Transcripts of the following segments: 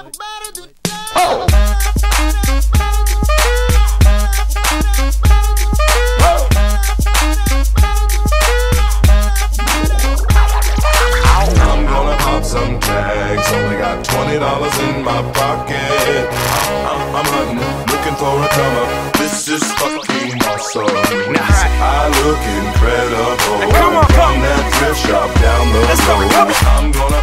I'm gonna pop some tags. Only got twenty dollars in my pocket. I'm, I'm hunting, looking for a come. This is fucking awesome. I look incredible. Come on, come that thrift shop down the Let's road. come. I'm gonna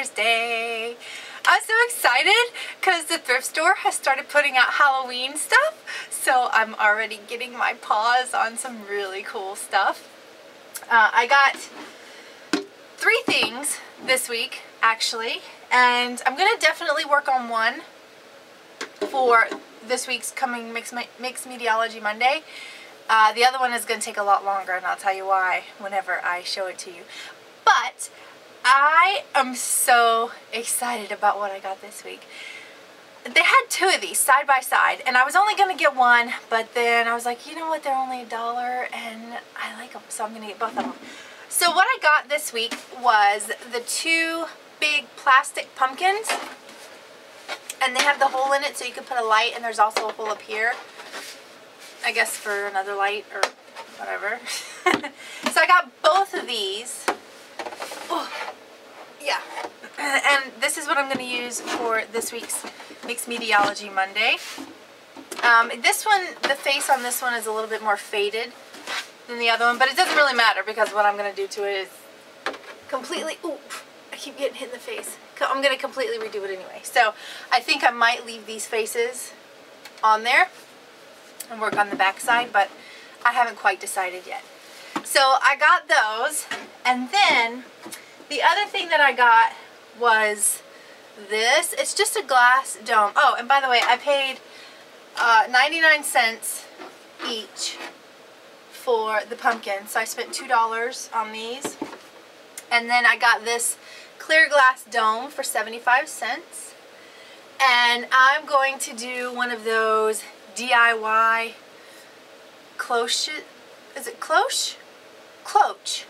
Thursday. I'm so excited because the thrift store has started putting out Halloween stuff. So I'm already getting my paws on some really cool stuff. Uh, I got three things this week actually and I'm gonna definitely work on one for this week's coming Mix, Mix Mediology Monday. Uh, the other one is going to take a lot longer and I'll tell you why whenever I show it to you. But I am so excited about what I got this week. They had two of these side by side and I was only going to get one but then I was like you know what they're only a dollar and I like them so I'm going to get both of them. So what I got this week was the two big plastic pumpkins and they have the hole in it so you can put a light and there's also a hole up here. I guess for another light or whatever. so I got both of these. Oh, yeah. And this is what I'm going to use for this week's Mixed Mediology Monday. Um, this one, the face on this one is a little bit more faded than the other one, but it doesn't really matter because what I'm going to do to it is completely, ooh, I keep getting hit in the face. I'm going to completely redo it anyway. So I think I might leave these faces on there and work on the back side, but I haven't quite decided yet. So I got those, and then the other thing that I got was this. It's just a glass dome. Oh, and by the way, I paid uh, 99 cents each for the pumpkin. So I spent $2 on these. And then I got this clear glass dome for 75 cents. And I'm going to do one of those DIY cloche. Is it cloche? Cloche.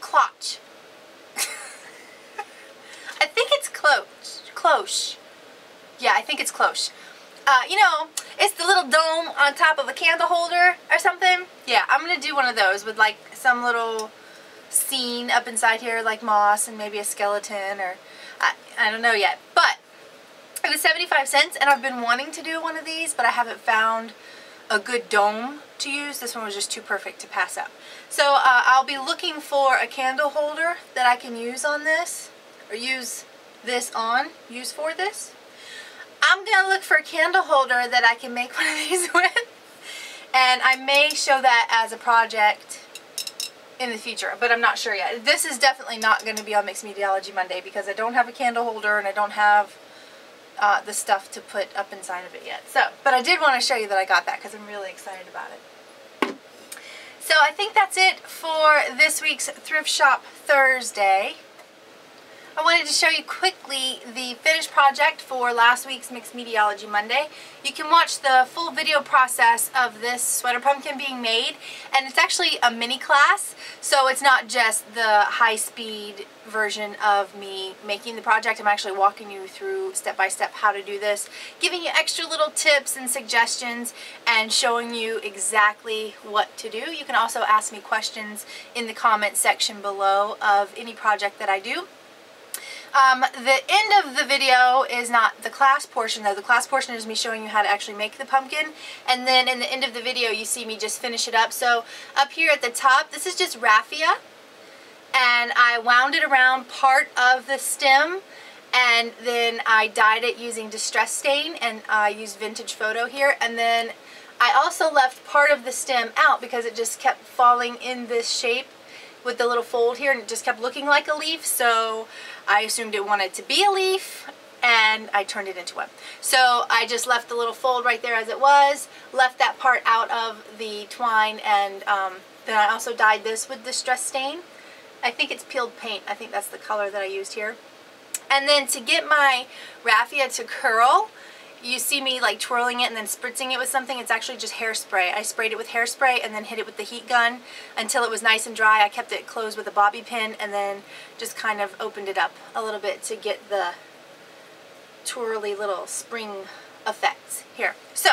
Cloche. I think it's cloche. Cloche. Yeah, I think it's cloche. Uh, you know, it's the little dome on top of a candle holder or something. Yeah, I'm going to do one of those with like some little scene up inside here like moss and maybe a skeleton or I, I don't know yet. But it was 75 cents and I've been wanting to do one of these but I haven't found a good dome to use. This one was just too perfect to pass up. So uh, I'll be looking for a candle holder that I can use on this or use this on, use for this. I'm going to look for a candle holder that I can make one of these with. And I may show that as a project in the future, but I'm not sure yet. This is definitely not going to be on Mixed Mediology Monday because I don't have a candle holder and I don't have uh, the stuff to put up inside of it yet. So, but I did want to show you that I got that because I'm really excited about it. So I think that's it for this week's Thrift Shop Thursday. I wanted to show you quickly the finished project for last week's Mixed Mediology Monday. You can watch the full video process of this sweater pumpkin being made and it's actually a mini class so it's not just the high-speed version of me making the project. I'm actually walking you through step by step how to do this, giving you extra little tips and suggestions and showing you exactly what to do. You can also ask me questions in the comment section below of any project that I do. Um, the end of the video is not the class portion though. The class portion is me showing you how to actually make the pumpkin. And then in the end of the video you see me just finish it up. So up here at the top, this is just raffia. And I wound it around part of the stem and then I dyed it using Distress Stain and I used Vintage Photo here. And then I also left part of the stem out because it just kept falling in this shape with the little fold here and it just kept looking like a leaf. So I assumed it wanted to be a leaf and I turned it into one. So I just left the little fold right there as it was, left that part out of the twine, and um, then I also dyed this with Distress Stain. I think it's peeled paint. I think that's the color that I used here. And then to get my raffia to curl, you see me like twirling it and then spritzing it with something, it's actually just hairspray. I sprayed it with hairspray and then hit it with the heat gun until it was nice and dry. I kept it closed with a bobby pin and then just kind of opened it up a little bit to get the twirly little spring effects here. So,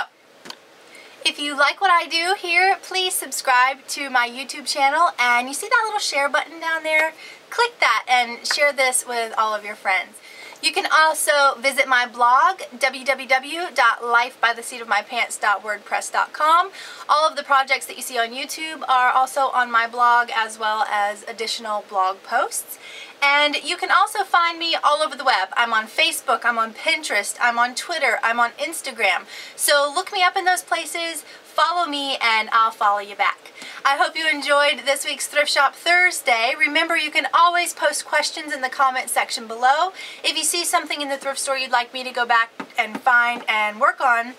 if you like what I do here, please subscribe to my YouTube channel and you see that little share button down there? Click that and share this with all of your friends. You can also visit my blog, www.lifebytheseatofmypants.wordpress.com. All of the projects that you see on YouTube are also on my blog as well as additional blog posts. And you can also find me all over the web. I'm on Facebook, I'm on Pinterest, I'm on Twitter, I'm on Instagram. So look me up in those places, follow me, and I'll follow you back. I hope you enjoyed this week's Thrift Shop Thursday. Remember, you can always post questions in the comment section below. If you see something in the thrift store you'd like me to go back and find and work on,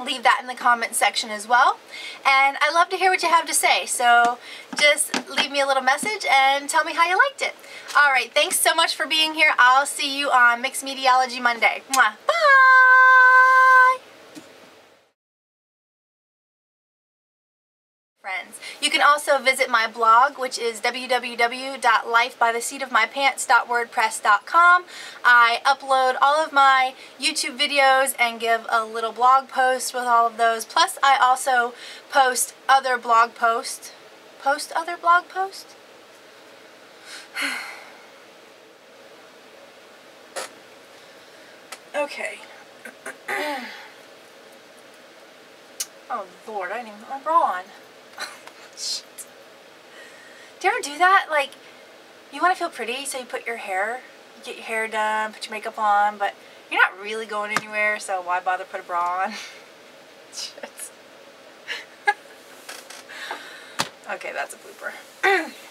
leave that in the comment section as well. And I love to hear what you have to say, so just leave me a little message and tell me how you liked it. All right, thanks so much for being here. I'll see you on Mixed Mediology Monday. Mwah. Bye! Friends. You can also visit my blog, which is www.lifebytheseatofmypants.wordpress.com. I upload all of my YouTube videos and give a little blog post with all of those. Plus, I also post other blog posts. Post other blog posts? okay. oh, Lord, I didn't even put my bra on. Do you ever do that? Like, you want to feel pretty, so you put your hair, get your hair done, put your makeup on, but you're not really going anywhere, so why bother put a bra on? Okay, that's a blooper.